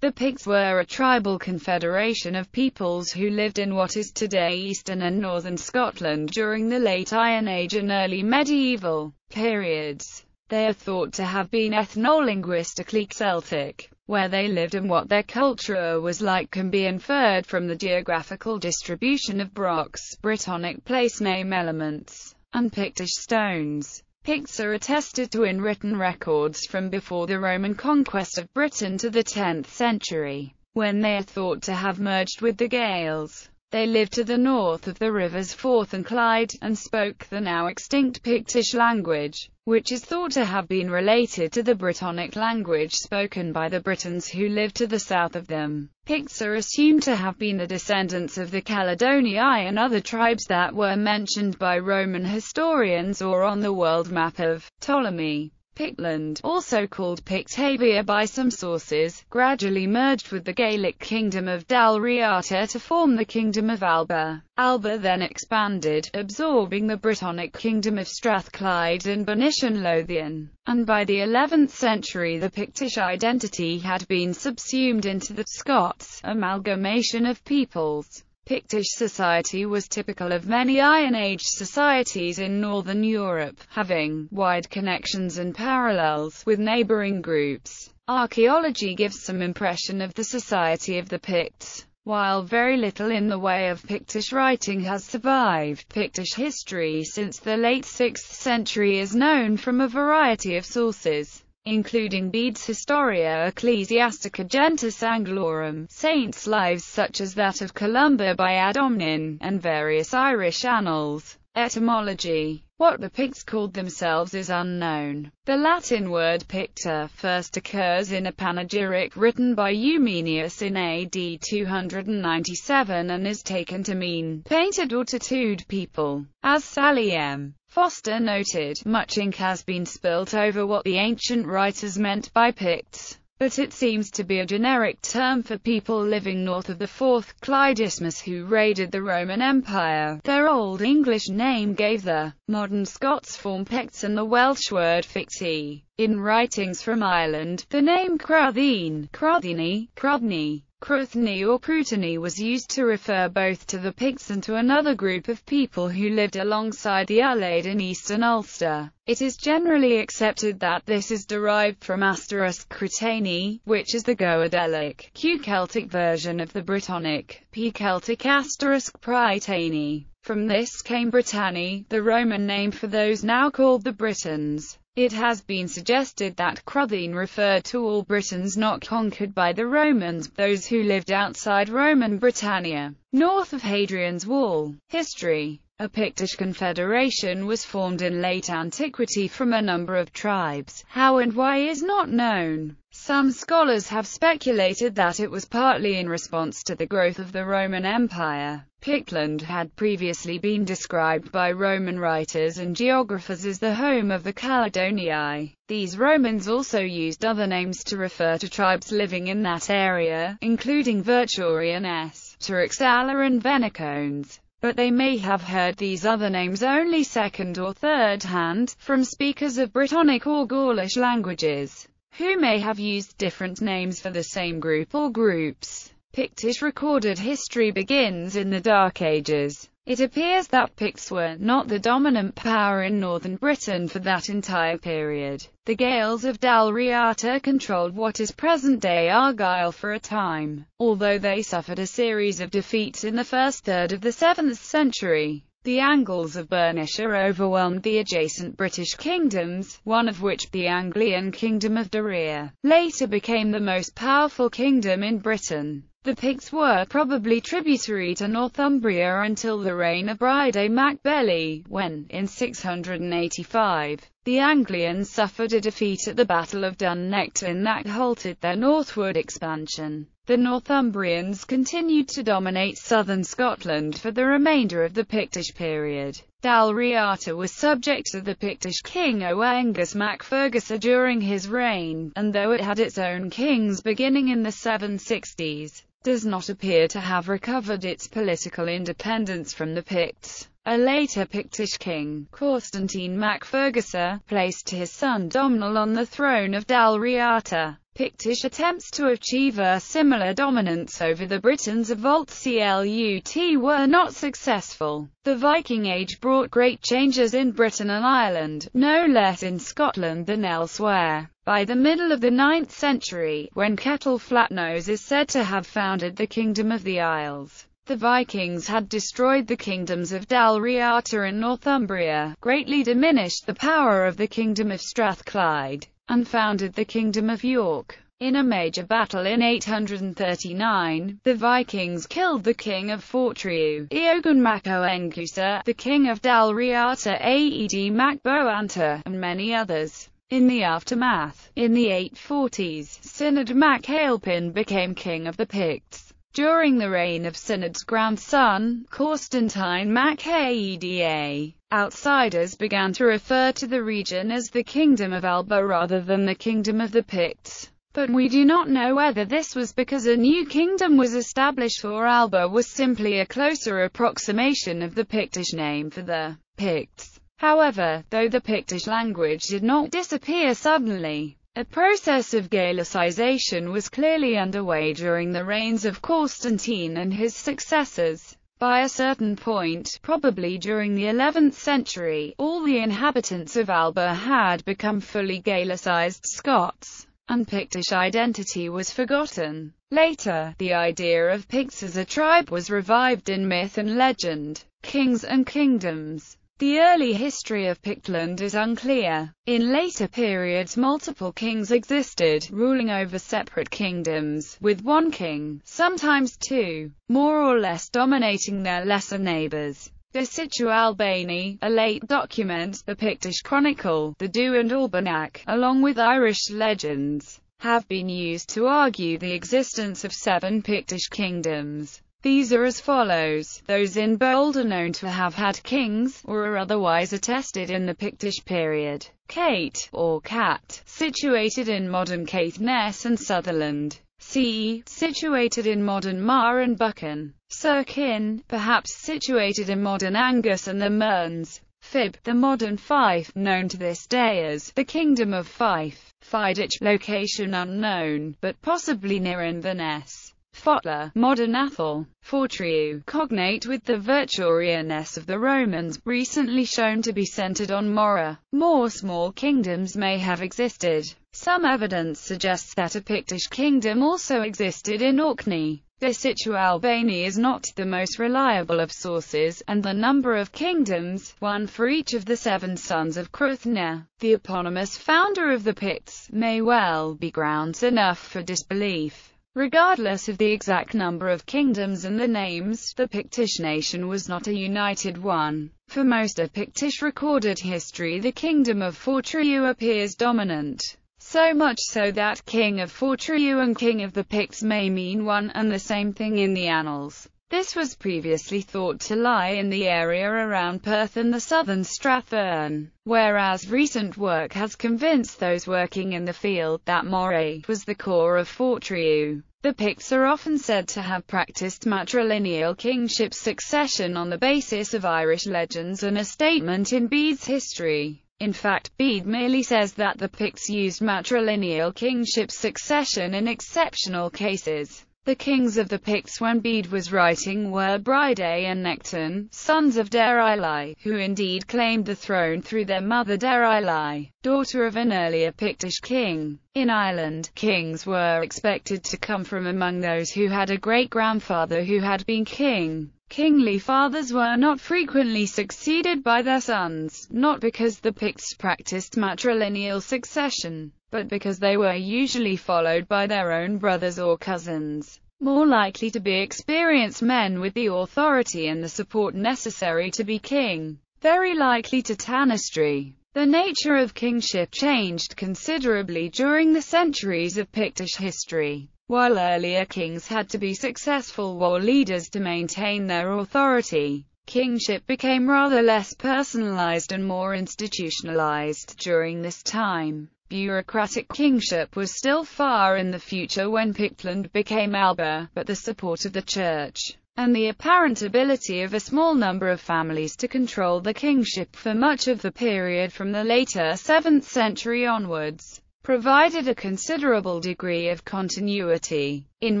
The Picts were a tribal confederation of peoples who lived in what is today eastern and northern Scotland during the late Iron Age and early medieval periods. They are thought to have been ethno-linguistically Celtic. Where they lived and what their culture was like can be inferred from the geographical distribution of brochs Brittonic place name elements and Pictish stones. Picts are attested to in written records from before the Roman conquest of Britain to the 10th century, when they are thought to have merged with the Gaels. They lived to the north of the rivers Forth and Clyde, and spoke the now extinct Pictish language, which is thought to have been related to the Brittonic language spoken by the Britons who lived to the south of them. Picts are assumed to have been the descendants of the Caledonii and other tribes that were mentioned by Roman historians or on the world map of Ptolemy. Pictland, also called Pictavia by some sources, gradually merged with the Gaelic kingdom of Dalriata to form the kingdom of Alba. Alba then expanded, absorbing the Brittonic kingdom of Strathclyde and Bernician Lothian, and by the 11th century the Pictish identity had been subsumed into the Scots amalgamation of peoples. Pictish society was typical of many Iron Age societies in Northern Europe, having wide connections and parallels with neighboring groups. Archaeology gives some impression of the society of the Picts. While very little in the way of Pictish writing has survived, Pictish history since the late 6th century is known from a variety of sources including Bede's Historia Ecclesiastica Gentis Anglorum, saints' lives such as that of Columba by Adomnán, and various Irish annals. Etymology What the Picts called themselves is unknown. The Latin word picta first occurs in a panegyric written by Eumenius in AD 297 and is taken to mean painted or tattooed people. As Sally M. Foster noted, much ink has been spilt over what the ancient writers meant by Picts, but it seems to be a generic term for people living north of the Forth Clyde Isthmus who raided the Roman Empire. Their Old English name gave the modern Scots form Picts and the Welsh word Ficti. In writings from Ireland, the name Crathine, Crathini, Crodney, Cruthny or Prutany was used to refer both to the Picts and to another group of people who lived alongside the Ulaid in eastern Ulster. It is generally accepted that this is derived from asterisk Cretani, which is the Goidelic, Q-Celtic version of the Brittonic, P-Celtic asterisk Prytani. From this came Britanni, the Roman name for those now called the Britons. It has been suggested that Cruthine referred to all Britons not conquered by the Romans, those who lived outside Roman Britannia, north of Hadrian's Wall. History a Pictish confederation was formed in late antiquity from a number of tribes. How and why is not known. Some scholars have speculated that it was partly in response to the growth of the Roman Empire. Pictland had previously been described by Roman writers and geographers as the home of the Caledonii. These Romans also used other names to refer to tribes living in that area, including Virtuorians, Turixala and Venicones but they may have heard these other names only second or third hand, from speakers of Brittonic or Gaulish languages, who may have used different names for the same group or groups. Pictish recorded history begins in the Dark Ages. It appears that Picts were not the dominant power in northern Britain for that entire period. The Gaels of Dalriata controlled what is present-day Argyll for a time, although they suffered a series of defeats in the first third of the 7th century. The Angles of Bernicia overwhelmed the adjacent British kingdoms, one of which, the Anglian Kingdom of Deira, later became the most powerful kingdom in Britain. The Picts were probably tributary to Northumbria until the reign of Bride mac Bailly, when, in 685, the Anglians suffered a defeat at the Battle of Dunnectan that halted their northward expansion. The Northumbrians continued to dominate southern Scotland for the remainder of the Pictish period. Dalriata was subject to the Pictish king Oengus MacFergusa during his reign, and though it had its own kings beginning in the 760s, does not appear to have recovered its political independence from the Picts. A later Pictish king, Constantine mac Fergusa, placed his son Domnall on the throne of Dalriata. Pictish attempts to achieve a similar dominance over the Britons of Alt-Clut were not successful. The Viking Age brought great changes in Britain and Ireland, no less in Scotland than elsewhere. By the middle of the 9th century, when Ketill Flatnose is said to have founded the Kingdom of the Isles, the Vikings had destroyed the kingdoms of Dalriata and Northumbria, greatly diminished the power of the Kingdom of Strathclyde, and founded the Kingdom of York. In a major battle in 839, the Vikings killed the king of Fortriu, Eogan mac Oengusa, the king of Dalriata Aed mac Boanta, and many others. In the aftermath, in the 840s, Cináed mac Aelpin became king of the Picts. During the reign of Cináed's grandson, Constantine mac Aeda, Outsiders began to refer to the region as the Kingdom of Alba rather than the Kingdom of the Picts. But we do not know whether this was because a new kingdom was established or Alba was simply a closer approximation of the Pictish name for the Picts. However, though the Pictish language did not disappear suddenly, a process of Gaelicization was clearly underway during the reigns of Constantine and his successors. By a certain point, probably during the 11th century, all the inhabitants of Alba had become fully Gaelicized Scots, and Pictish identity was forgotten. Later, the idea of Picts as a tribe was revived in myth and legend. Kings and kingdoms the early history of Pictland is unclear. In later periods multiple kings existed, ruling over separate kingdoms, with one king, sometimes two, more or less dominating their lesser neighbours. The Situ Albani, a late document, the Pictish Chronicle, the Duan Albanach, along with Irish legends, have been used to argue the existence of seven Pictish kingdoms. These are as follows. Those in bold are known to have had kings, or are otherwise attested in the Pictish period. Cait, or Cat, situated in modern Caithness and Sutherland. C. Situated in modern Mar and Buchan. Circin, perhaps situated in modern Angus and the Mearns. Fib, the modern Fife, known to this day as the Kingdom of Fife. Fidich, location unknown, but possibly near Inverness. Fotla, modern Atholl, Fortriu, cognate with the Virtuoria-ness of the Romans, recently shown to be centered on Moray. More small kingdoms may have existed. Some evidence suggests that a Pictish kingdom also existed in Orkney. The Situ Albani is not the most reliable of sources, and the number of kingdoms, one for each of the seven sons of Cruithne, the eponymous founder of the Picts, may well be grounds enough for disbelief. Regardless of the exact number of kingdoms and the names, the Pictish nation was not a united one. For most of Pictish recorded history the kingdom of Fortriu appears dominant. So much so that King of Fortriu and King of the Picts may mean one and the same thing in the annals. This was previously thought to lie in the area around Perth and the southern Strathearn, whereas recent work has convinced those working in the field that Moray was the core of Fortriu. The Picts are often said to have practiced matrilineal kingship succession on the basis of Irish legends and a statement in Bede's history. In fact, Bede merely says that the Picts used matrilineal kingship succession in exceptional cases. The kings of the Picts when Bede was writing were Bride and Nectan, sons of Deryli, who indeed claimed the throne through their mother Deryli, daughter of an earlier Pictish king. In Ireland, kings were expected to come from among those who had a great-grandfather who had been king. Kingly fathers were not frequently succeeded by their sons, not because the Picts practiced matrilineal succession, but because they were usually followed by their own brothers or cousins, more likely to be experienced men with the authority and the support necessary to be king, very likely to Tanistry. The nature of kingship changed considerably during the centuries of Pictish history. While earlier kings had to be successful war leaders to maintain their authority, kingship became rather less personalized and more institutionalized during this time. Bureaucratic kingship was still far in the future when Pictland became Alba, but the support of the church, and the apparent ability of a small number of families to control the kingship for much of the period from the later 7th century onwards, provided a considerable degree of continuity. In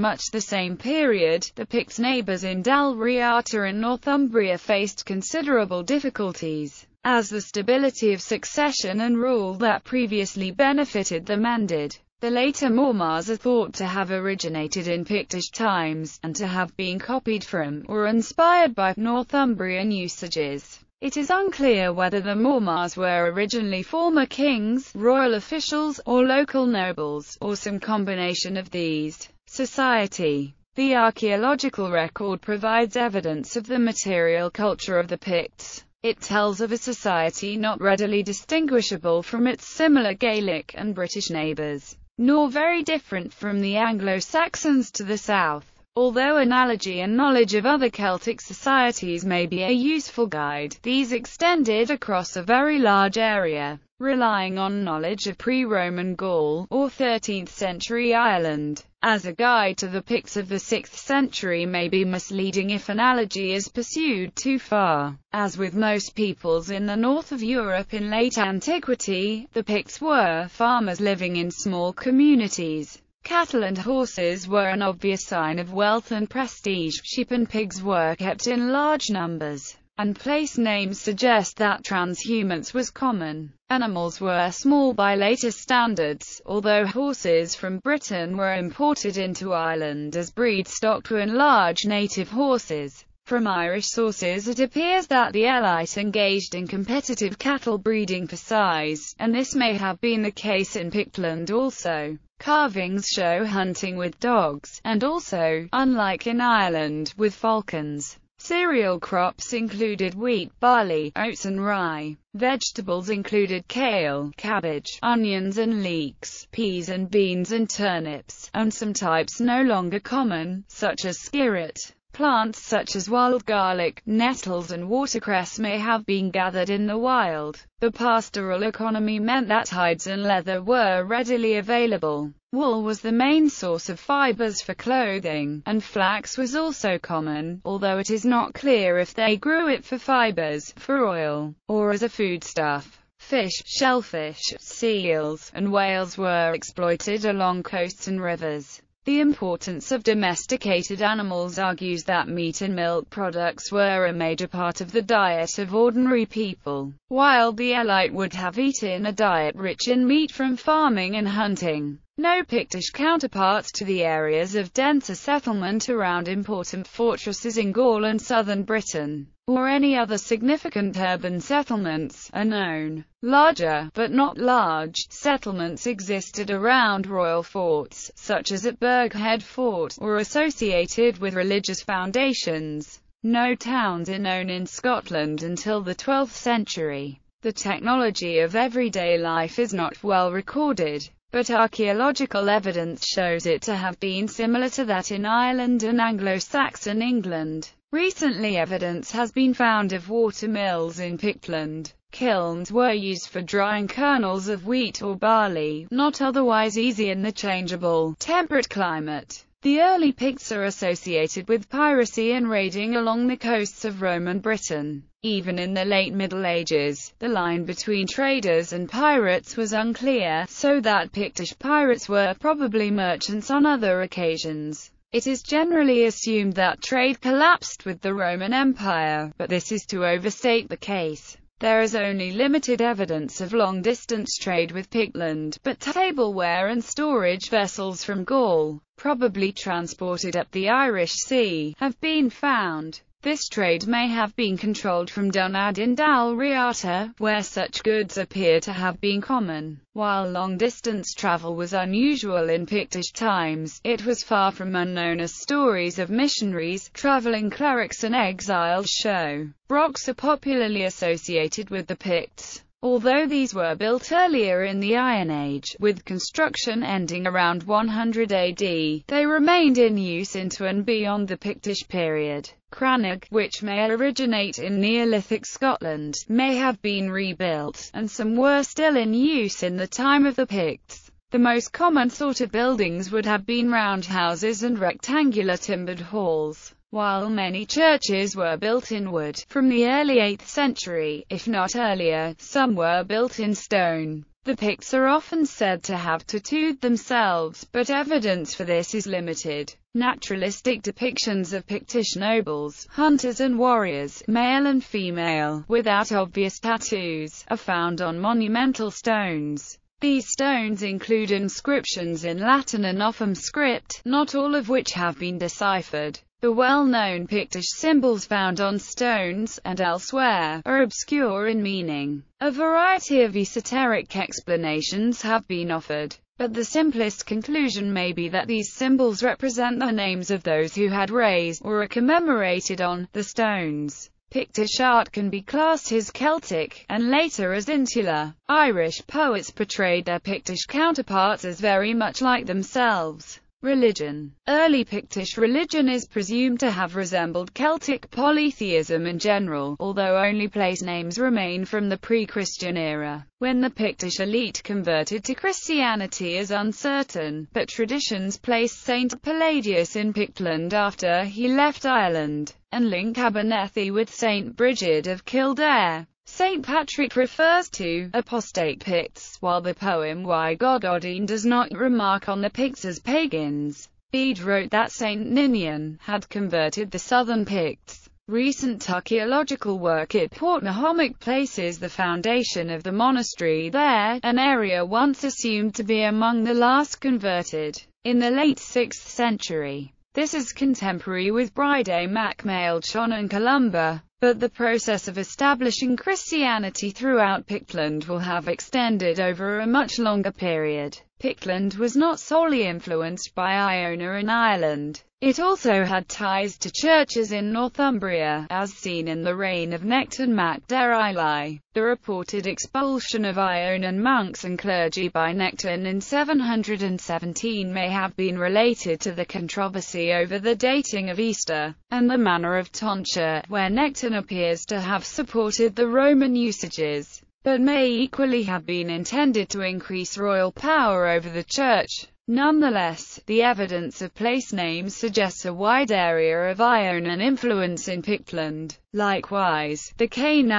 much the same period, the Picts' neighbours in Dalriata and Northumbria faced considerable difficulties, as the stability of succession and rule that previously benefited them ended. The later Mormaers are thought to have originated in Pictish times, and to have been copied from, or inspired by, Northumbrian usages. It is unclear whether the Mormaers were originally former kings, royal officials, or local nobles, or some combination of these. Society The archaeological record provides evidence of the material culture of the Picts. It tells of a society not readily distinguishable from its similar Gaelic and British neighbours, nor very different from the Anglo-Saxons to the south. Although analogy and knowledge of other Celtic societies may be a useful guide, these extended across a very large area, relying on knowledge of pre-Roman Gaul, or 13th-century Ireland, as a guide to the Picts of the 6th century may be misleading if analogy is pursued too far. As with most peoples in the north of Europe in late antiquity, the Picts were farmers living in small communities. Cattle and horses were an obvious sign of wealth and prestige, sheep and pigs were kept in large numbers, and place names suggest that transhumance was common. Animals were small by later standards, although horses from Britain were imported into Ireland as breed stock to enlarge native horses. From Irish sources it appears that the elite engaged in competitive cattle breeding for size, and this may have been the case in Pictland also. Carvings show hunting with dogs, and also, unlike in Ireland, with falcons. Cereal crops included wheat, barley, oats and rye. Vegetables included kale, cabbage, onions and leeks, peas and beans and turnips, and some types no longer common, such as skirret. Plants such as wild garlic, nettles and watercress may have been gathered in the wild. The pastoral economy meant that hides and leather were readily available. Wool was the main source of fibers for clothing, and flax was also common, although it is not clear if they grew it for fibers, for oil, or as a foodstuff. Fish, shellfish, seals, and whales were exploited along coasts and rivers. The importance of domesticated animals argues that meat and milk products were a major part of the diet of ordinary people, while the elite would have eaten a diet rich in meat from farming and hunting. No Pictish counterparts to the areas of denser settlement around important fortresses in Gaul and southern Britain or any other significant urban settlements, are known. Larger, but not large, settlements existed around royal forts, such as at Burghead Fort, or associated with religious foundations. No towns are known in Scotland until the 12th century. The technology of everyday life is not well recorded, but archaeological evidence shows it to have been similar to that in Ireland and Anglo-Saxon England. Recently evidence has been found of water mills in Pictland. Kilns were used for drying kernels of wheat or barley, not otherwise easy in the changeable, temperate climate. The early Picts are associated with piracy and raiding along the coasts of Roman Britain. Even in the late Middle Ages, the line between traders and pirates was unclear, so that Pictish pirates were probably merchants on other occasions. It is generally assumed that trade collapsed with the Roman Empire, but this is to overstate the case. There is only limited evidence of long-distance trade with Pictland, but tableware and storage vessels from Gaul, probably transported up the Irish Sea, have been found. This trade may have been controlled from Dunadd in Dalriata, where such goods appear to have been common. While long-distance travel was unusual in Pictish times, it was far from unknown as stories of missionaries, traveling clerics and exiles show. Brochs are popularly associated with the Picts. Although these were built earlier in the Iron Age, with construction ending around 100 AD, they remained in use into and beyond the Pictish period. Crannog, which may originate in Neolithic Scotland, may have been rebuilt, and some were still in use in the time of the Picts. The most common sort of buildings would have been round houses and rectangular timbered halls while many churches were built in wood, from the early 8th century, if not earlier, some were built in stone. The Picts are often said to have tattooed themselves, but evidence for this is limited. Naturalistic depictions of Pictish nobles, hunters and warriors, male and female, without obvious tattoos, are found on monumental stones. These stones include inscriptions in Latin and Ogham script, not all of which have been deciphered. The well-known Pictish symbols found on stones, and elsewhere, are obscure in meaning. A variety of esoteric explanations have been offered, but the simplest conclusion may be that these symbols represent the names of those who had raised, or are commemorated on, the stones. Pictish art can be classed as Celtic, and later as insular. Irish poets portrayed their Pictish counterparts as very much like themselves. Religion Early Pictish religion is presumed to have resembled Celtic polytheism in general, although only place names remain from the pre-Christian era. When the Pictish elite converted to Christianity is uncertain, but traditions place Saint Palladius in Pictland after he left Ireland, and link Abernethy with Saint Brigid of Kildare. St. Patrick refers to apostate Picts, while the poem Y Gododdin does not remark on the Picts as pagans. Bede wrote that St. Ninian had converted the southern Picts. Recent archaeological work at Portmahomack places the foundation of the monastery there, an area once assumed to be among the last converted. In the late 6th century, this is contemporary with Bride Mac Maelchon and Columba. But the process of establishing Christianity throughout Pictland will have extended over a much longer period. Pictland was not solely influenced by Iona in Ireland. It also had ties to churches in Northumbria, as seen in the reign of Nectan mac Deryli. The reported expulsion of Ionan monks and clergy by Nectan in 717 may have been related to the controversy over the dating of Easter, and the manner of tonsure, where Nectan appears to have supported the Roman usages but may equally have been intended to increase royal power over the church. Nonetheless, the evidence of place names suggests a wide area of Ionan influence in Pictland. Likewise, the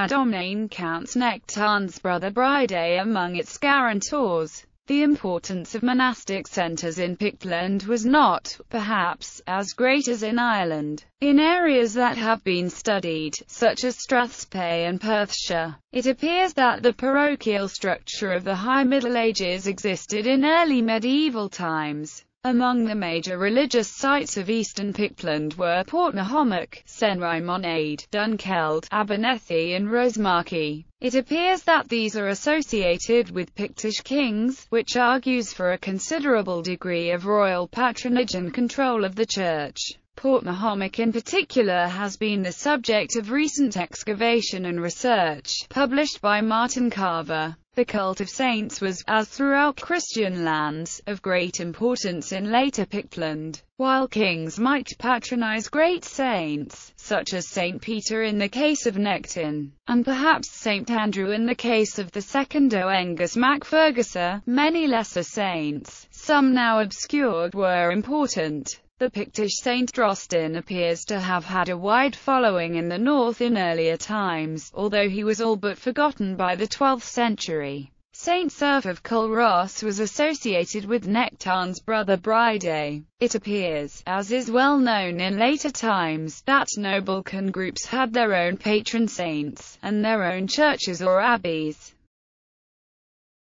Domnane counts Nectan's brother Bride among its guarantors. The importance of monastic centres in Pictland was not, perhaps, as great as in Ireland. In areas that have been studied, such as Strathspey and Perthshire, it appears that the parochial structure of the High Middle Ages existed in early medieval times. Among the major religious sites of eastern Pictland were Portmahomack, Senrimonaid, Dunkeld, Abernethy and Rosemarkie. It appears that these are associated with Pictish kings, which argues for a considerable degree of royal patronage and control of the church. Portmahomack in particular has been the subject of recent excavation and research, published by Martin Carver. The cult of saints was, as throughout Christian lands, of great importance in later Pictland. While kings might patronize great saints, such as St. Peter in the case of Nectan, and perhaps St. Andrew in the case of the second Oengus mac many lesser saints, some now obscured, were important. The Pictish Saint Drosten appears to have had a wide following in the north in earlier times, although he was all but forgotten by the 12th century. Saint Serf of Culross was associated with Nectan's brother Bride. It appears, as is well known in later times, that noble can groups had their own patron saints, and their own churches or abbeys.